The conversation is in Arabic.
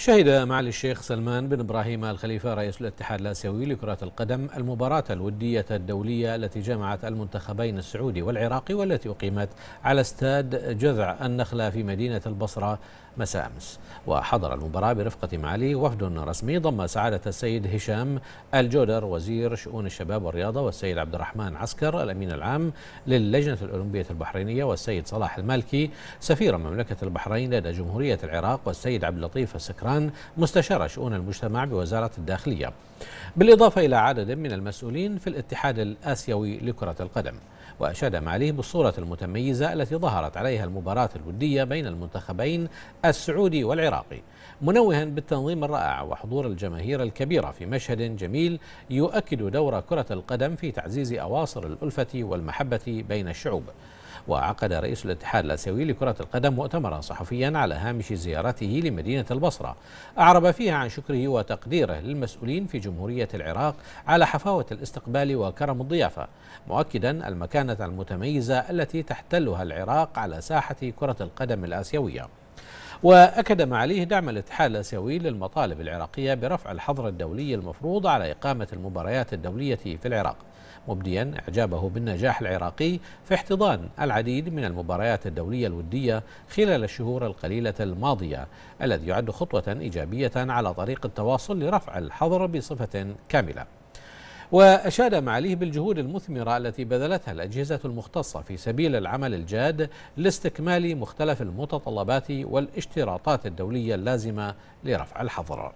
شهد معالي الشيخ سلمان بن إبراهيم الخليفة رئيس الاتحاد الآسيوي لكرة القدم المباراة الودية الدولية التي جمعت المنتخبين السعودي والعراقي والتي أقيمت على استاد جذع النخلة في مدينة البصرة مساء أمس. وحضر المباراة برفقة معالي وفد رسمي ضم سعادة السيد هشام الجودر وزير شؤون الشباب والرياضة والسيد عبد الرحمن عسكر الأمين العام للجنة الأولمبية البحرينية والسيد صلاح المالكي سفير مملكة البحرين لدى جمهورية العراق والسيد عبد اللطيف السكران طهران مستشار شؤون المجتمع بوزارة الداخلية. بالإضافة إلى عدد من المسؤولين في الاتحاد الآسيوي لكرة القدم. وأشاد معاليه بالصورة المتميزة التي ظهرت عليها المباراة الودية بين المنتخبين السعودي والعراقي. منوها بالتنظيم الرائع وحضور الجماهير الكبيرة في مشهد جميل يؤكد دور كرة القدم في تعزيز أواصر الألفة والمحبة بين الشعوب. وعقد رئيس الاتحاد الآسيوي لكرة القدم مؤتمرا صحفيا على هامش زيارته لمدينة البصرة. أعرب فيها عن شكره وتقديره للمسؤولين في جمهورية العراق على حفاوة الاستقبال وكرم الضيافة مؤكدا المكانة المتميزة التي تحتلها العراق على ساحة كرة القدم الآسيوية. وأكد معاليه دعم الاتحاد الآسيوي للمطالب العراقية برفع الحظر الدولي المفروض على إقامة المباريات الدولية في العراق مبديا إعجابه بالنجاح العراقي في احتضان العديد من المباريات الدولية الودية خلال الشهور القليلة الماضية الذي يعد خطوة إيجابية على طريق التواصل لرفع الحظر بصفة كاملة. وأشاد معاليه بالجهود المثمرة التي بذلتها الأجهزة المختصة في سبيل العمل الجاد لاستكمال مختلف المتطلبات والاشتراطات الدولية اللازمة لرفع الحظر.